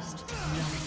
First love.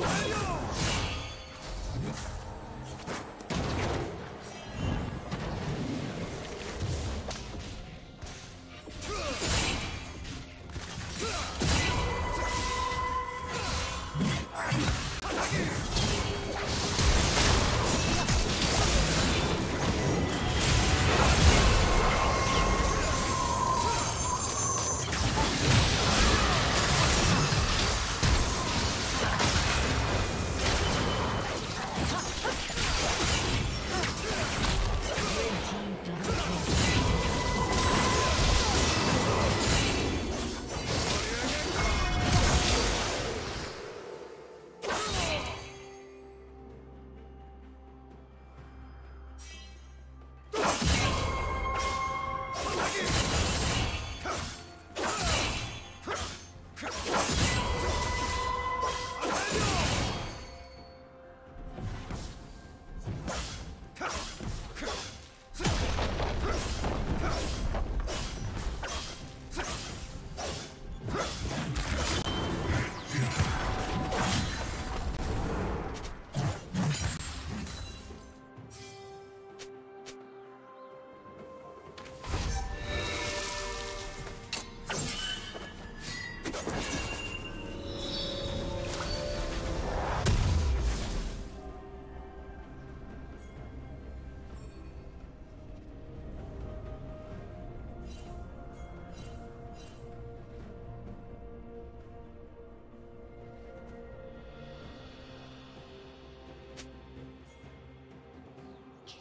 Let's!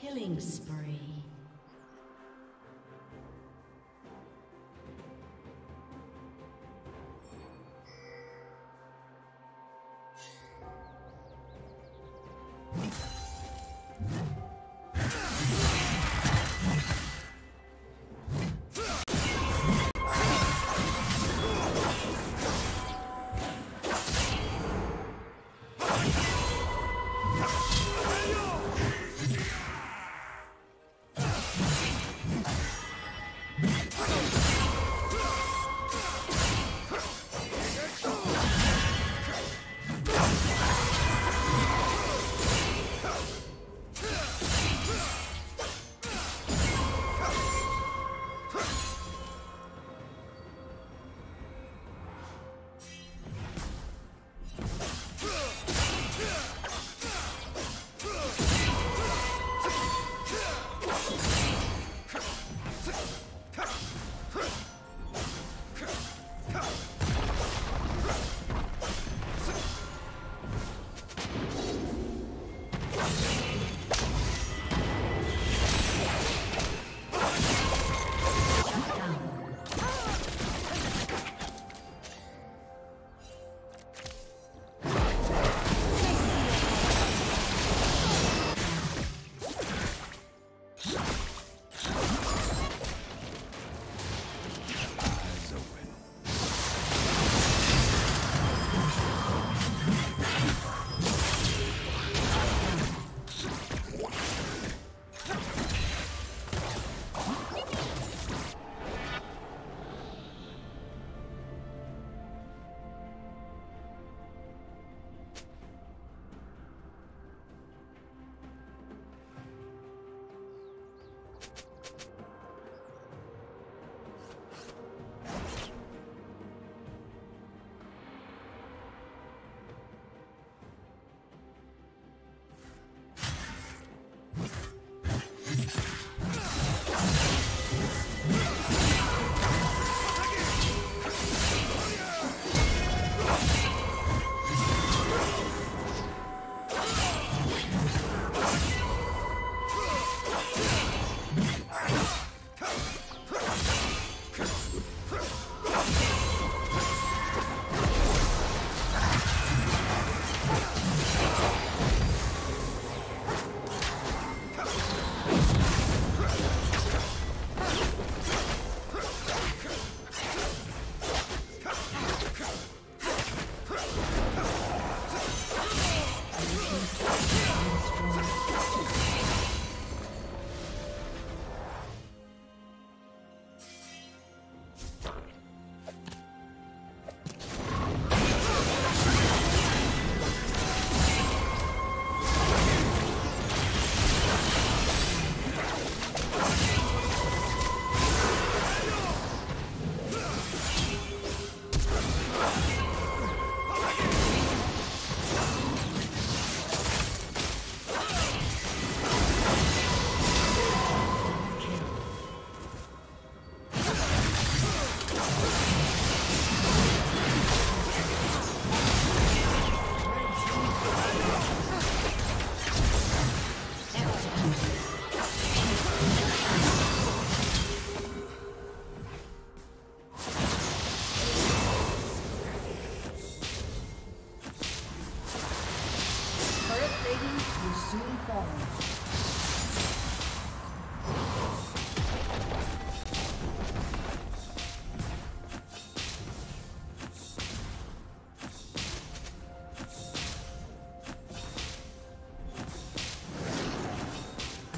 Killing spree.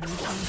노동의